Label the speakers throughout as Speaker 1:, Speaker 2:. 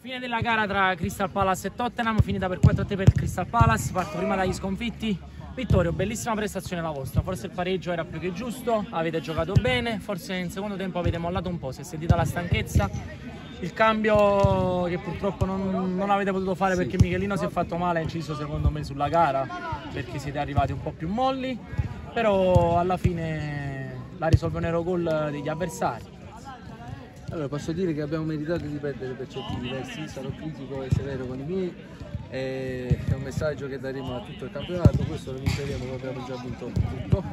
Speaker 1: Fine della gara tra Crystal Palace e Tottenham, finita per 4-3 per Crystal Palace, parto prima dagli sconfitti. Vittorio, bellissima prestazione la vostra, forse il pareggio era più che giusto, avete giocato bene, forse in secondo tempo avete mollato un po', si è sentita la stanchezza, il cambio che purtroppo non, non avete potuto fare sì. perché Michelino si è fatto male, ha inciso secondo me sulla gara, perché siete arrivati un po' più molli, però alla fine la risolve un ero gol degli avversari.
Speaker 2: Allora, posso dire che abbiamo meritato di perdere per certi versi, sarò critico e severo con i miei, è un messaggio che daremo a tutto il campionato, questo lo vinceremo, lo abbiamo già vinto tutto.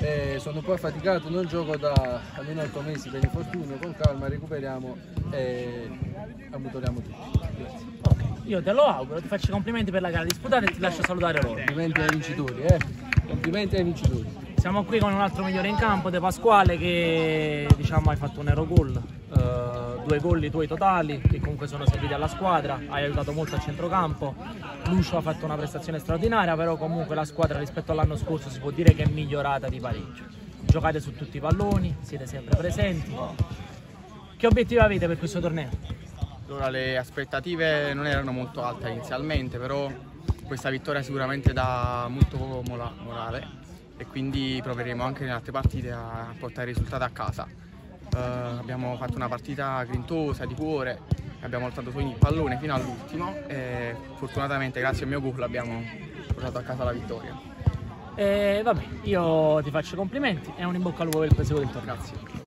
Speaker 2: E sono un po' affaticato, non gioco da almeno 8 mesi per infortunio, con calma recuperiamo e ammutoliamo tutti. Grazie.
Speaker 1: Io te lo auguro, ti faccio i complimenti per la gara disputata e ti lascio salutare loro.
Speaker 2: Complimenti ai vincitori, eh? Complimenti ai vincitori.
Speaker 1: Siamo qui con un altro migliore in campo, De Pasquale, che diciamo hai fatto un ero gol, uh, due gol i tuoi totali, che comunque sono serviti alla squadra, hai aiutato molto a centrocampo. Lucio ha fatto una prestazione straordinaria, però comunque la squadra rispetto all'anno scorso si può dire che è migliorata di parecchio. Giocate su tutti i palloni, siete sempre presenti. Che obiettivi avete per questo torneo?
Speaker 3: Allora, le aspettative non erano molto alte inizialmente, però questa vittoria sicuramente dà molto morale e quindi proveremo anche nelle altre partite a portare i risultati a casa. Uh, abbiamo fatto una partita grintosa, di cuore, abbiamo su ogni pallone fino all'ultimo e fortunatamente grazie al mio gol abbiamo portato a casa la vittoria.
Speaker 1: Eh, vabbè, io ti faccio complimenti e un in bocca al lupo per il proseguo del torneo.
Speaker 3: Grazie.